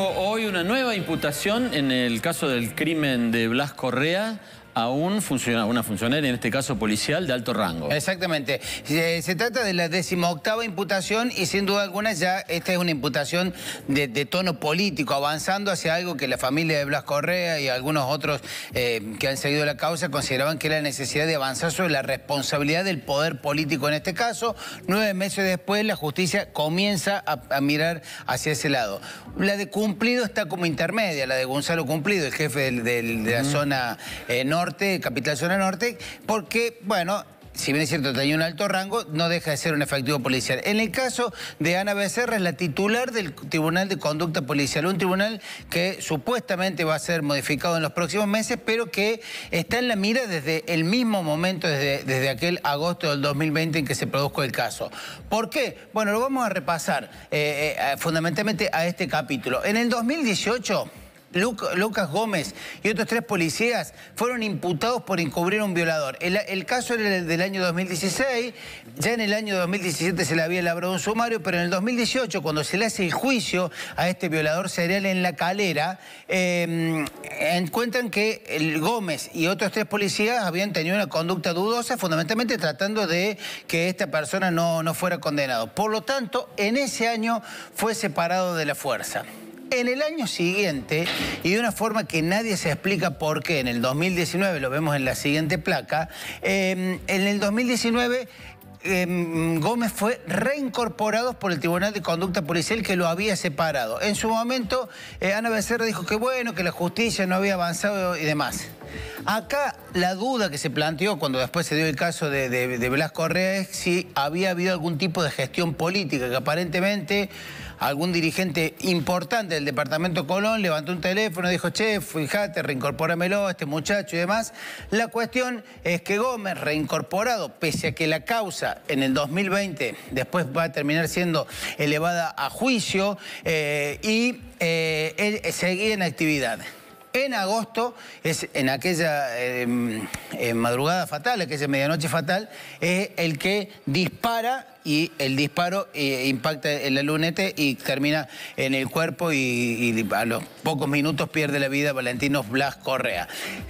hoy una nueva imputación en el caso del crimen de Blas Correa a un funcionario, una funcionaria, en este caso policial, de alto rango. Exactamente. Se, se trata de la decimoctava imputación y sin duda alguna ya esta es una imputación de, de, tono político, avanzando hacia algo que la familia de Blas Correa y algunos otros eh, que han seguido la causa consideraban que era la necesidad de avanzar sobre la responsabilidad del poder político en este caso. Nueve meses después la justicia comienza a, a mirar hacia ese lado. La de Cumplido está como intermedia, la de Gonzalo Cumplido, el jefe del, del, de la zona eh, norte Capital Zona Norte, porque, bueno, si bien es cierto tenía un alto rango, no deja de ser un efectivo policial. En el caso de Ana Becerra, es la titular del Tribunal de Conducta Policial, un tribunal que supuestamente va a ser modificado en los próximos meses, pero que está en la mira desde el mismo momento, desde, desde aquel agosto del 2020 en que se produjo el caso. ¿Por qué? Bueno, lo vamos a repasar eh, eh, fundamentalmente a este capítulo. En el 2018... Lucas Gómez y otros tres policías fueron imputados por encubrir a un violador. El, caso era del año 2016, ya en el año 2017 se le había elaborado un sumario, pero en el 2018, cuando se le hace el juicio a este violador serial en la calera, eh, encuentran que el Gómez y otros tres policías habían tenido una conducta dudosa, fundamentalmente tratando de que esta persona no, no fuera condenado. Por lo tanto, en ese año fue separado de la fuerza. En el año siguiente, y de una forma que nadie se explica por qué, en el 2019, lo vemos en la siguiente placa, eh, en el 2019 Em, Gómez fue reincorporado por el Tribunal de Conducta Policial que lo había separado. En su momento, eh, Ana Becerra dijo que bueno, que la justicia no había avanzado y demás. Acá la duda que se planteó cuando después se dio el caso de, Blas Correa es si había habido algún tipo de gestión política, que aparentemente algún dirigente importante del departamento Colón levantó un teléfono y dijo, che, fíjate, reincorpóramelo a este muchacho y demás. La cuestión es que Gómez, reincorporado, pese a que la causa en el 2020 después va a terminar siendo elevada a juicio eh, y eh, seguía en actividad. En agosto, es en aquella em, madrugada fatal, aquella medianoche fatal, es el que dispara y el disparo eh, impacta en la lunete y termina en el cuerpo y, a los pocos minutos pierde la vida Valentino Blas Correa.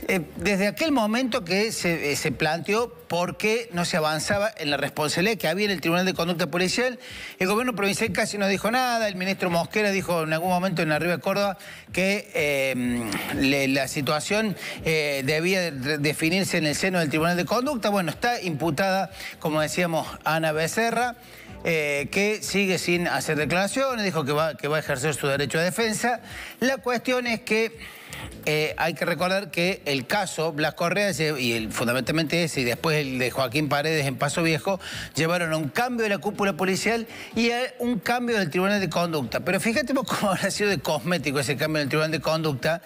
Eh, desde aquel momento que se, eh, se planteó por qué no se avanzaba en la responsabilidad que había en el Tribunal de Conducta Policial, el gobierno provincial casi no dijo nada, el ministro Mosquera dijo en algún momento en Arriba de Córdoba que la situación debía definirse en el seno del Tribunal de Conducta. Bueno, está imputada, como decíamos, Ana Becerra, eh, que sigue sin hacer declaraciones, dijo que va, que va a ejercer su derecho a defensa. La cuestión es que eh, hay que recordar que el caso Blas Correa y el, fundamentalmente ese y después el de Joaquín Paredes en Paso Viejo llevaron a un cambio de la cúpula policial y a un cambio del Tribunal de Conducta. Pero fíjate cómo habrá sido de cosmético ese cambio del Tribunal de Conducta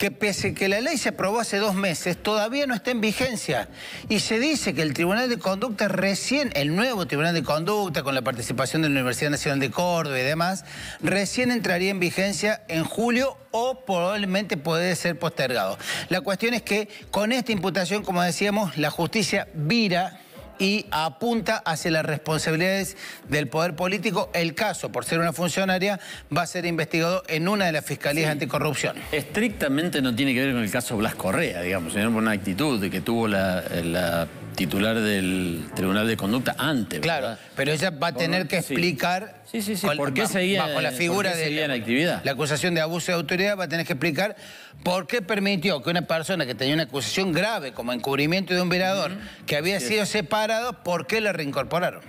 que pese que la ley se aprobó hace dos meses, todavía no está en vigencia. Y se dice que el Tribunal de Conducta recién, el nuevo Tribunal de Conducta, con la participación de la Universidad Nacional de Córdoba y demás, recién entraría en vigencia en julio o probablemente puede ser postergado. La cuestión es que con esta imputación, como decíamos, la justicia vira y apunta hacia las responsabilidades del poder político. El caso, por ser una funcionaria, va a ser investigado en una de las fiscalías anticorrupción. Estrictamente no tiene que ver con el caso Blas Correa, digamos, sino por una actitud de que tuvo la, titular del Tribunal de Conducta antes. Claro, pero ella va a tener que explicar... Sí, sí, sí, ¿por qué seguía, bajo la figura de la, actividad? la acusación de abuso de autoridad, va a tener que explicar por qué permitió que una persona que tenía una acusación grave como encubrimiento de un velador que había sido separado, ¿por qué la reincorporaron?